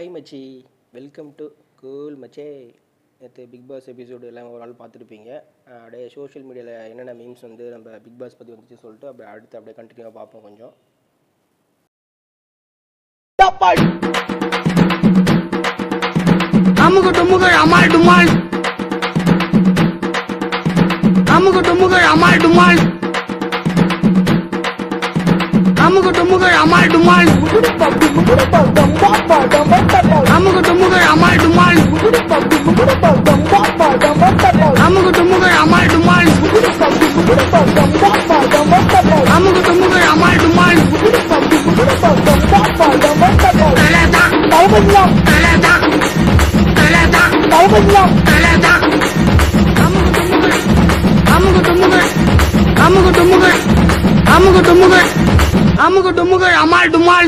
Hi மச்சி. Welcome to cool மச்சே. நேற்று பிக் பாஸ் எபிசோடு எல்லாம் ஒரு நாள் பார்த்துருப்பீங்க. அப்படியே சோஷியல் மீடியாவில் என்னென்ன மீம்ஸ் வந்து நம்ம பிக் பாஸ் பற்றி வந்துச்சு சொல்லிட்டு அப்படியே அடுத்து அப்படியே கண்டினியூவாக பார்ப்போம் கொஞ்சம். அமுகு டுமுகு அமால் டுமால். அமுகு டுமுகு அமால் டுமால். அமுகு டுமுகு அமால் டுமால். अमाल डुमाल अमुक तुमुक अमाल डुमाल अमुक तुमुक अमाल डुमाल तलेदा तलेदा तलेदा डुमाल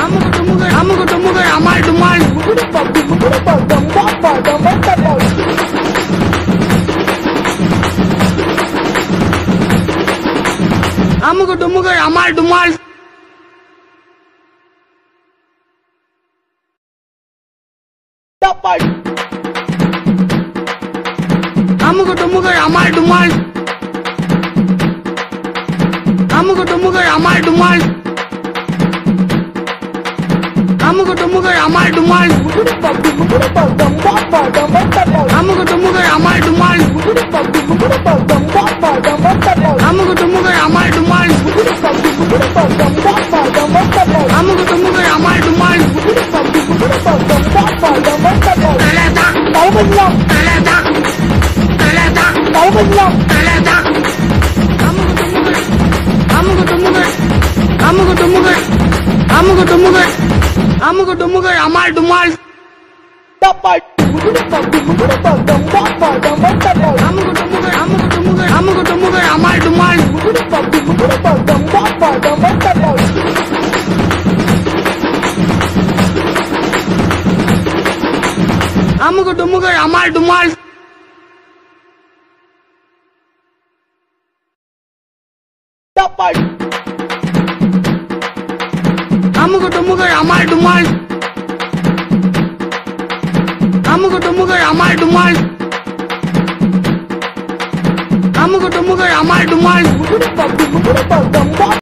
அமுகு டுமுகு அமுகு டுமுகு அமால் டுமால் அமுகு டுமுகு அமால் டுமால் அமுகு டுமுகு அமால் டுமால் ডুমুকে আমার ডুমাল আমুক ডুমুকে আমার ডুমাল আমুক ডুমুকে আমার ডুমাল আমুক ডুমুকে আমার ডুমাল তালাদা তালাদা তালাদা তালাদা তালাদা আমুক ডুমুকে আমুক ডুমুকে আমুক ডুমুকে আমুক ডুমুকে அமுகு டுமுகு அமுகு டுமுகு அமால் டுமால் அமுகு டுமுகு அமுகு டுமுகு அமுகு டுமுகு அமால் டுமால் அமுகு டுமுகு அமால் டுமால் அமுகு டுமுகள் அமால் டுமால். அமுகு டுமுகள் அமால் டுமால். அமுகு டுமுகள் அமால் டுமால்.